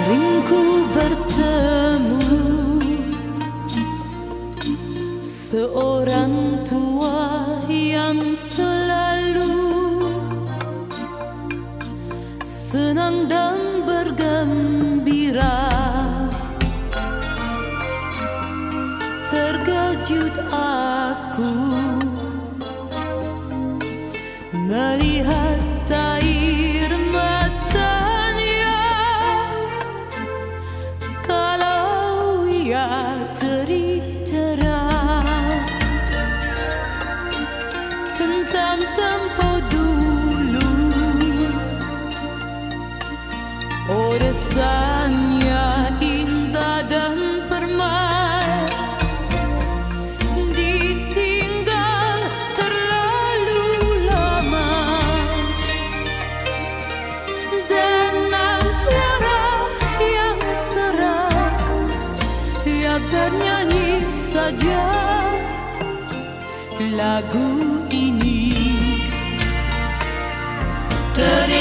Sering bertemu. Seorang tua yang selalu Senang dan bergembira. Terkejut aku Melihat Desanya indah dan permai. Ditinggal terlalu lama. Dengan suara yang serak Ya bernyanyi saja. Lagu ini. Teringat